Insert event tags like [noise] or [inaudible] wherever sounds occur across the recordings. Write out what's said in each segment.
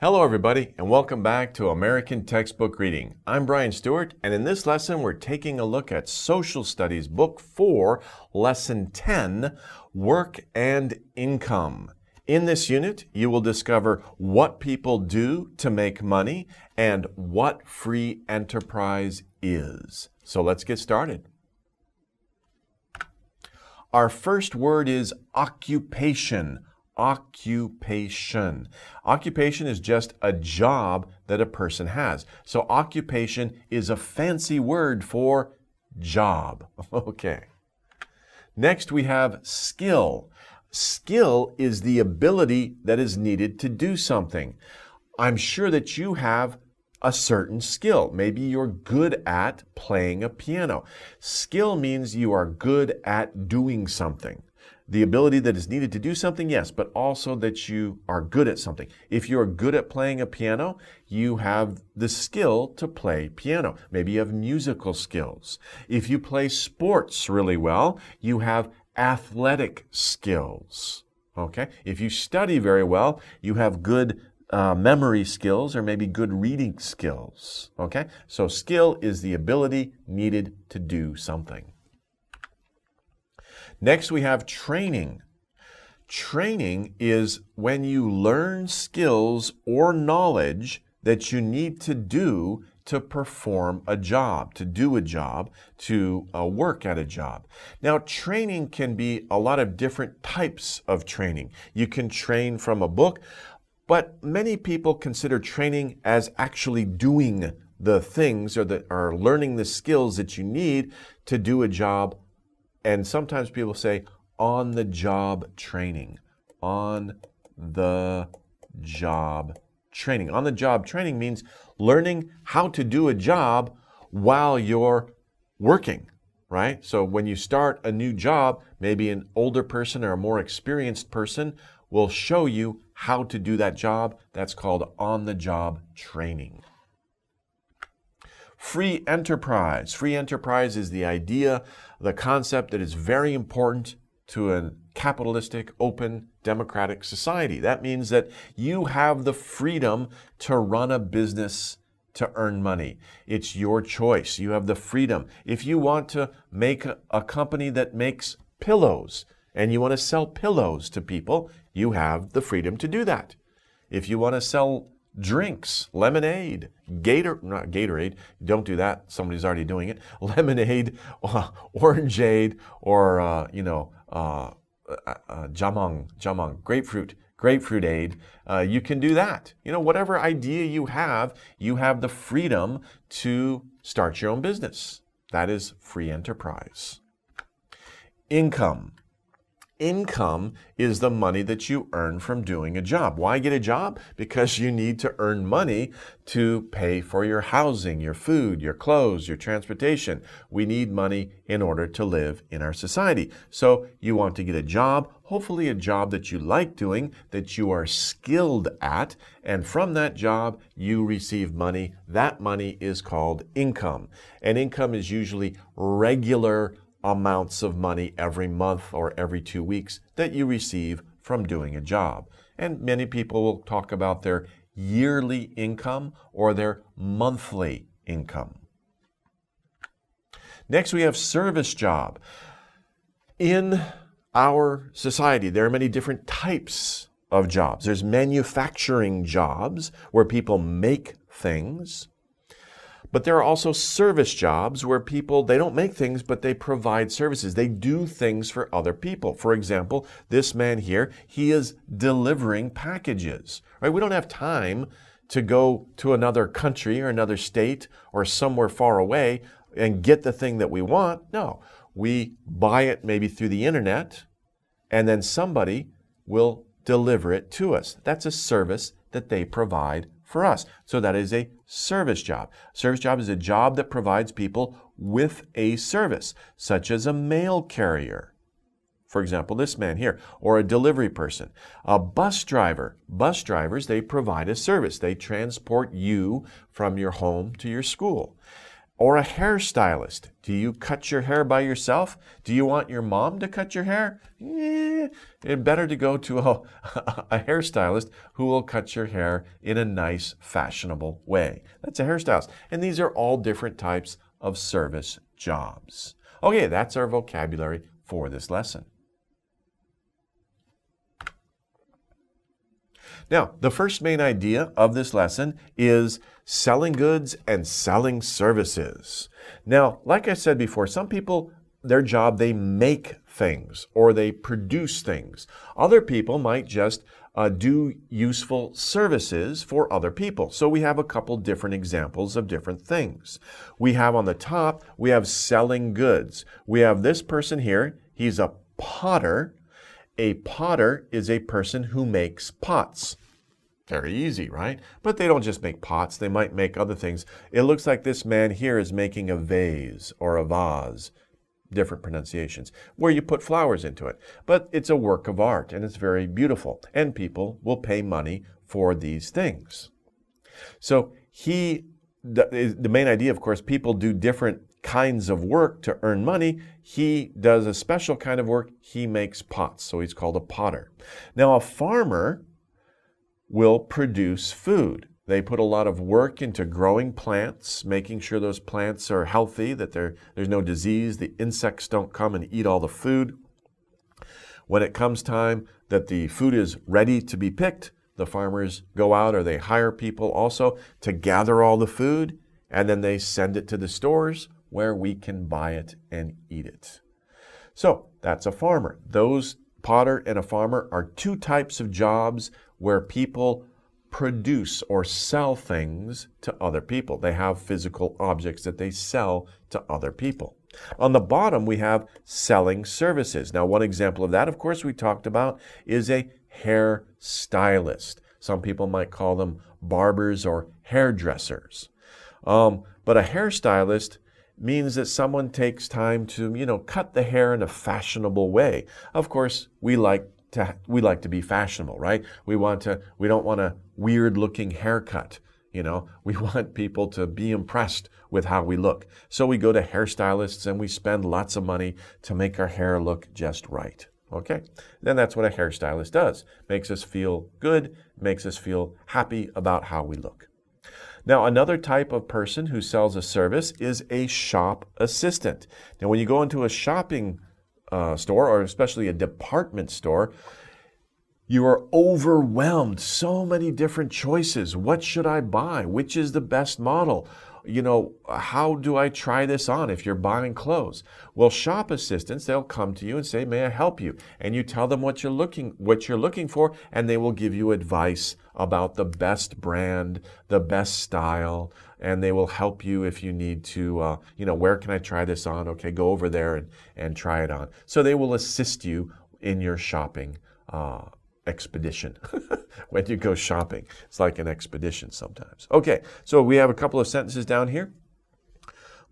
Hello, everybody, and welcome back to American Textbook Reading. I'm Brian Stuart, and in this lesson, we're taking a look at Social Studies, Book 4, Lesson 10 Work and Income. In this unit, you will discover what people do to make money and what free enterprise is. So let's get started. Our first word is occupation. Occupation. Occupation is just a job that a person has. So occupation is a fancy word for job. [laughs] Okay. Next we have skill. Skill is the ability that is needed to do something. I'm sure that you have a certain skill. Maybe you're good at playing a piano. Skill means you are good at doing something. The ability that is needed to do something, yes, but also that you are good at something. If you're good at playing a piano, you have the skill to play piano. Maybe you have musical skills. If you play sports really well, you have athletic skills. Okay? If you study very well, you have good uh, memory skills or maybe good reading skills. Okay? So, skill is the ability needed to do something. Next, we have training. Training is when you learn skills or knowledge that you need to do to perform a job, to do a job, to uh, work at a job. Now, training can be a lot of different types of training. You can train from a book, but many people consider training as actually doing the things or that are learning the skills that you need to do a job. And sometimes people say on the job training, on the job training. On the job training means learning how to do a job while you're working, right? So when you start a new job, maybe an older person or a more experienced person will show you how to do that job. That's called on the job training. Free enterprise. Free enterprise is the idea, the concept that is very important to a capitalistic, open, democratic society. That means that you have the freedom to run a business to earn money. It's your choice. You have the freedom. If you want to make a, company that makes pillows and you want to sell pillows to people, you have the freedom to do that. If you want to sell drinks, lemonade, Gator, not Gatorade, don't do that. Somebody's already doing it. [laughs] Lemonade, uh, orangeade, or, uh, you know, uh, uh, uh, jamang, jamang, grapefruit, grapefruit aid, uh, you can do that. You know, whatever idea you have, you have the freedom to start your own business. That is free enterprise. Income. Income is the money that you earn from doing a job. Why get a job? Because you need to earn money to pay for your housing, your food, your clothes, your transportation. We need money in order to live in our society. So you want to get a job, hopefully a job that you like doing, that you are skilled at, and from that job you receive money. That money is called income. And income is usually regular amounts of money every month or every two weeks that you receive from doing a job. And many people will talk about their yearly income or their monthly income. Next, we have service job. In our society, there are many different types of jobs. There's manufacturing jobs where people make things. But there are also service jobs where people, they don't make things, but they provide services. They do things for other people. For example, this man here, he is delivering packages, right? We don't have time to go to another country or another state or somewhere far away and get the thing that we want. No, we buy it maybe through the internet and then somebody will deliver it to us. That's a service that they provide for us. So that is a service job. Service job is a job that provides people with a service, such as a mail carrier. For example, this man here, or a delivery person. A bus driver. Bus drivers, they provide a service. They transport you from your home to your school. Or a hairstylist. Do you cut your hair by yourself? Do you want your mom to cut your hair? Eh, it's better to go to a, [laughs] a hairstylist who will cut your hair in a nice, fashionable way. That's a hairstylist. And these are all different types of service jobs. Okay, that's our vocabulary for this lesson. Now, the first main idea of this lesson is selling goods and selling services. Now, like I said before, some people, their job, they make things or they produce things. Other people might just uh, do useful services for other people. So we have a couple different examples of different things. We have on the top, we have selling goods. We have this person here, he's a potter a potter is a person who makes pots. Very easy, right? But they don't just make pots, they might make other things. It looks like this man here is making a vase or a vase, different pronunciations, where you put flowers into it. But it's a work of art and it's very beautiful, and people will pay money for these things. So he, the, the main idea, of course, people do different kinds of work to earn money. He does a special kind of work. He makes pots, so he's called a potter. Now, a farmer will produce food. They put a lot of work into growing plants, making sure those plants are healthy, that there's no disease, the insects don't come and eat all the food. When it comes time that the food is ready to be picked, the farmers go out or they hire people also to gather all the food and then they send it to the stores where we can buy it and eat it. So that's a farmer. Those potter and a farmer are two types of jobs where people produce or sell things to other people. They have physical objects that they sell to other people. On the bottom, we have selling services. Now, one example of that, of course, we talked about is a hair stylist. Some people might call them barbers or hairdressers. Um, but a hairstylist means that someone takes time to, you know, cut the hair in a fashionable way. Of course, we like to we like to be fashionable, right? We want to we don't want a weird looking haircut. You know, [laughs] we want people to be impressed with how we look. So we go to hairstylists and we spend lots of money to make our hair look just right. Okay? Then that's what a hairstylist does. Makes us feel good, makes us feel happy about how we look. Now, another type of person who sells a service is a shop assistant. Now, when you go into a shopping uh, store, or especially a department store, you are overwhelmed. So many different choices. What should I buy? Which is the best model? you know, how do I try this on if you're buying clothes? Well, shop assistants, they'll come to you and say, "May I help you?" And you tell them what you're looking what you're looking for, and they will give you advice about the best brand, the best style, and they will help you if you need to, uh, you know, where can I try this on? Okay, go over there and, and try it on. So they will assist you in your shopping uh, expedition [laughs] when you go shopping. It's like an expedition sometimes. Okay, so we have a couple of sentences down here.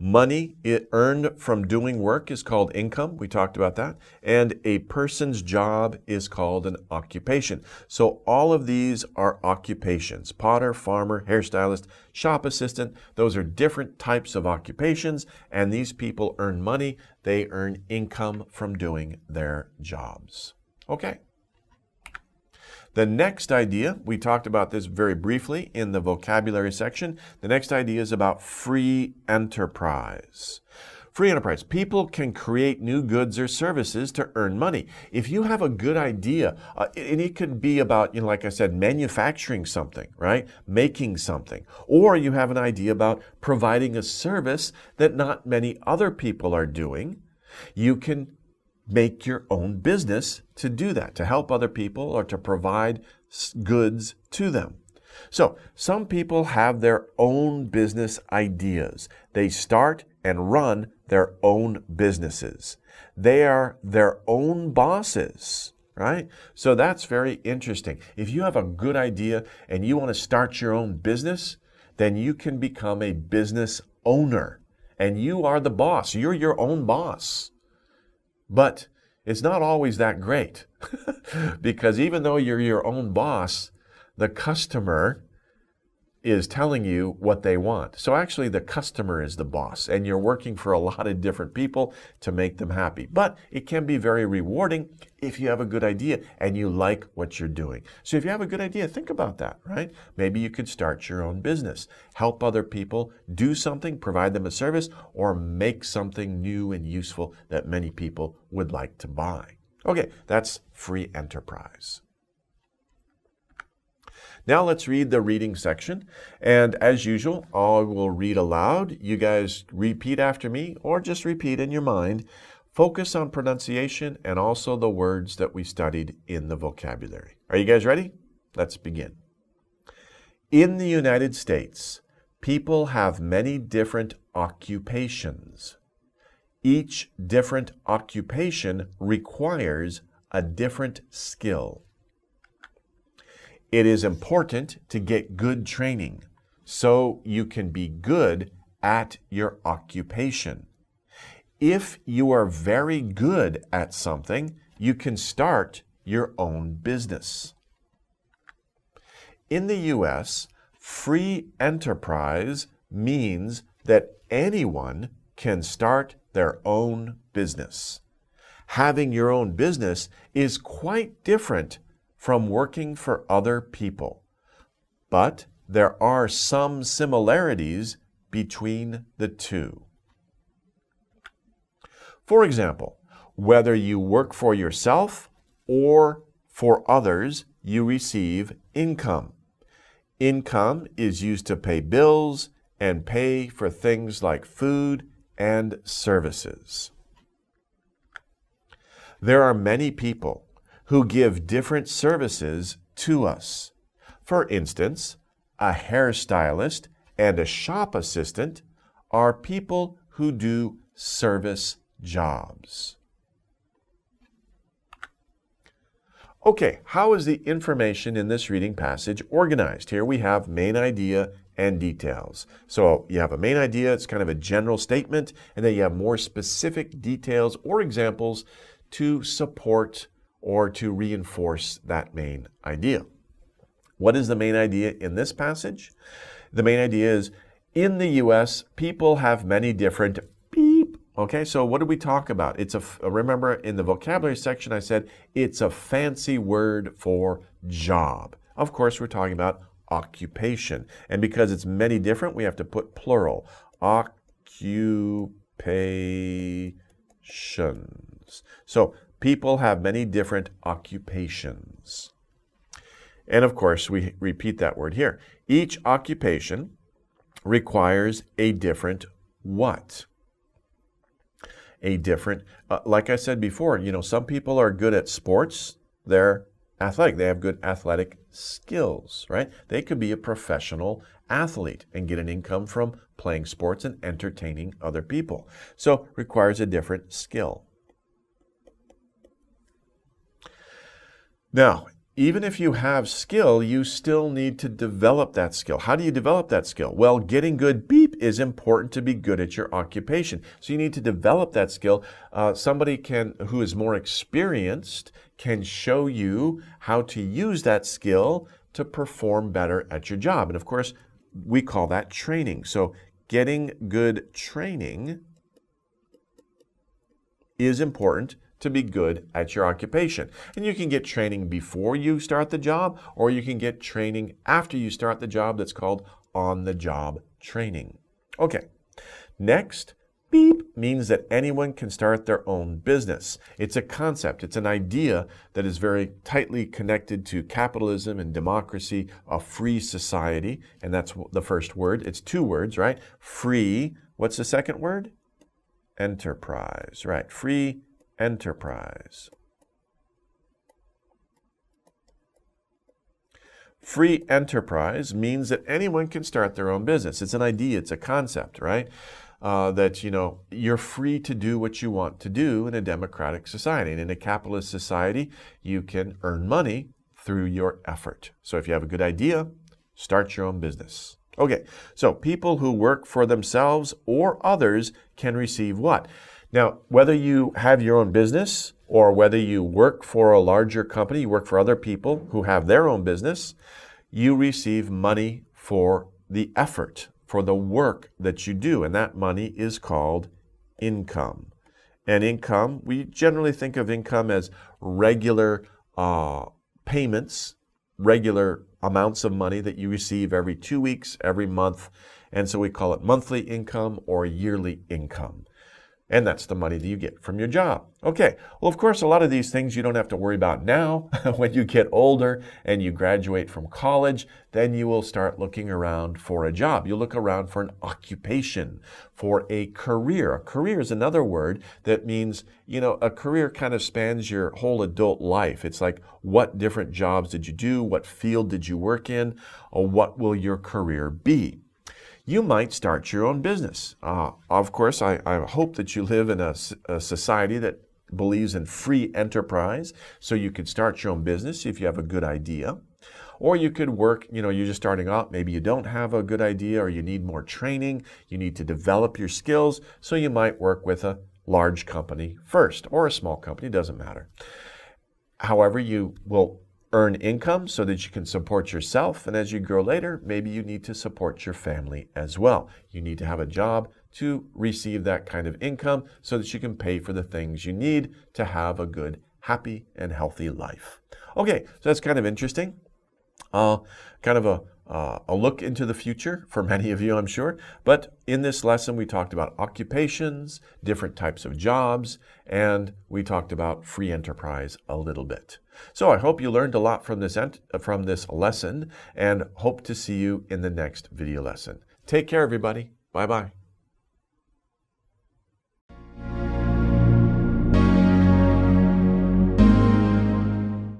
Money earned from doing work is called income. We talked about that. And a person's job is called an occupation. So all of these are occupations potter, farmer, hairstylist, shop assistant. Those are different types of occupations. And these people earn money, they earn income from doing their jobs. Okay. The next idea, we talked about this very briefly in the vocabulary section. The next idea is about free enterprise. Free enterprise. People can create new goods or services to earn money. If you have a good idea, uh, and it could be about, you know, like I said, manufacturing something, right? Making something. Or you have an idea about providing a service that not many other people are doing. You can make your own business to do that, to help other people or to provide goods to them. So, some people have their own business ideas. They start and run their own businesses. They are their own bosses, right? So, that's very interesting. If you have a good idea and you want to start your own business, then you can become a business owner and you are the boss. You're your own boss. But it's not always that great. [laughs] Because even though you're your own boss, the customer is telling you what they want. So actually, the customer is the boss, and you're working for a lot of different people to make them happy. But it can be very rewarding if you have a good idea and you like what you're doing. So if you have a good idea, think about that, right? Maybe you could start your own business, help other people do something, provide them a service, or make something new and useful that many people would like to buy. Okay, that's free enterprise. Now let's read the reading section. And as usual, I will read aloud. You guys repeat after me or just repeat in your mind. Focus on pronunciation and also the words that we studied in the vocabulary. Are you guys ready? Let's begin. In the United States, people have many different occupations. Each different occupation requires a different skill. It is important to get good training so you can be good at your occupation. If you are very good at something, you can start your own business. In the US, free enterprise means that anyone can start their own business. Having your own business is quite different from working for other people. But there are some similarities between the two. For example, whether you work for yourself or for others, you receive income. Income is used to pay bills and pay for things like food and services. There are many people who give different services to us. For instance, a hairstylist and a shop assistant are people who do service jobs. Okay, how is the information in this reading passage organized? Here we have main idea and details. So you have a main idea, it's kind of a general statement, and then you have more specific details or examples to support or to reinforce that main idea. What is the main idea in this passage? The main idea is in the US, people have many different beep. Okay, so what did we talk about? It's a, remember in the vocabulary section, I said it's a fancy word for job. Of course, we're talking about occupation. And because it's many different, we have to put plural. Occupations. So People have many different occupations. And of course, we repeat that word here. Each occupation requires a different what? A different, uh, like I said before, you know, some people are good at sports. They're athletic. They have good athletic skills, right? They could be a professional athlete and get an income from playing sports and entertaining other people. So requires a different skill. Now, even if you have skill, you still need to develop that skill. How do you develop that skill? Well, getting good beep is important to be good at your occupation. So you need to develop that skill. Uh, somebody can who is more experienced can show you how to use that skill to perform better at your job. And of course, we call that training. So getting good training is important to be good at your occupation. And you can get training before you start the job, or you can get training after you start the job that's called on the job training. Okay, next, beep means that anyone can start their own business. It's a concept, it's an idea that is very tightly connected to capitalism and democracy, a free society. And that's the first word. It's two words, right? Free. What's the second word? Enterprise, right? Free enterprise. Free enterprise means that anyone can start their own business. It's an idea, it's a concept, right? Uh, that you know you're free to do what you want to do in a democratic society. And in a capitalist society, you can earn money through your effort. So if you have a good idea, start your own business. Okay, so people who work for themselves or others can receive what? Now, whether you have your own business or whether you work for a larger company, you work for other people who have their own business, you receive money for the effort, for the work that you do, and that money is called income. And income, we generally think of income as regular uh, payments, regular amounts of money that you receive every two weeks, every month. And so we call it monthly income or yearly income. And that's the money that you get from your job. Okay, well, of course, a lot of these things you don't have to worry about now. [laughs] when you get older and you graduate from college, then you will start looking around for a job. You'll look around for an occupation, for a career. A career is another word that means, you know, a career kind of spans your whole adult life. It's like, what different jobs did you do? What field did you work in? Or what will your career be? You might start your own business. Uh, of course, I, I, hope that you live in a, a, society that believes in free enterprise, so you could start your own business if you have a good idea. Or you could work, you know, you're just starting out, maybe you don't have a good idea or you need more training, you need to develop your skills, so you might work with a large company first or a small company, doesn't matter. However, you will earn income so that you can support yourself. And as you grow later, maybe you need to support your family as well. You need to have a job to receive that kind of income so that you can pay for the things you need to have a good, happy, and healthy life. Okay, so that's kind of interesting. Uh, kind of a uh, a look into the future for many of you, I'm sure. But in this lesson, we talked about occupations, different types of jobs, and we talked about free enterprise a little bit. So I hope you learned a lot from this, from this lesson and hope to see you in the next video lesson. Take care, everybody. Bye bye.